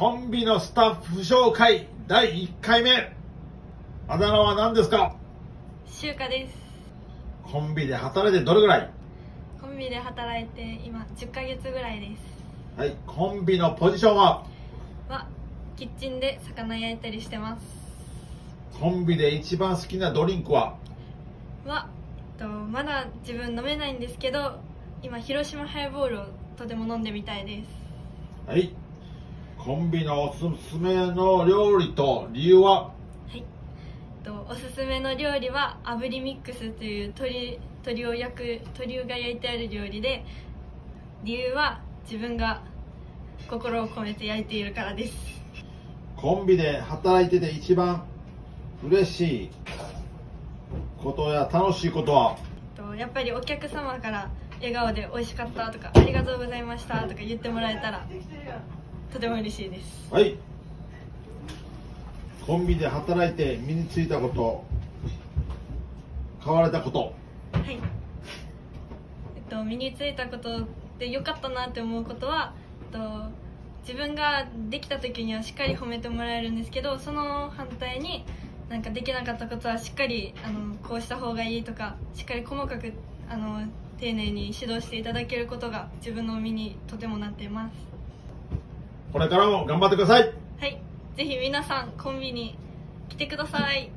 コンビのスタッフ紹介第1回目。あだ名は何ですか？しゅうかです。コンビで働いてどれぐらい？コンビで働いて今10ヶ月ぐらいです。はいコンビのポジションは？はキッチンで魚焼いたりしてます。コンビで一番好きなドリンクは？は、えっと、まだ自分飲めないんですけど今広島ハイボールをとても飲んでみたいです。はいコンビのおすすめの料理と理由は？はい、えっと、おすすめの料理は炙りミックスという鶏鶏を焼く鶏が焼いてある料理で理由は自分が心を込めて焼いているからです。コンビで働いてて一番嬉しいことや楽しいことは？えっとやっぱりお客様から笑顔で美味しかったとかありがとうございましたとか言ってもらえたらとても嬉しいです。はい。コンビで働いて身についたこと。変われたこと。はい、えっと、身についたことで良かったなって思うことは、えっと、自分ができた時にはしっかり褒めてもらえるんですけどその反対になんかできなかったことはしっかりあのこうした方がいいとかしっかり細かくあの丁寧に指導していただけることが自分の身にとてもなっていますこれからも頑張ってください。はい。ぜひ皆さんコンビニ来てください。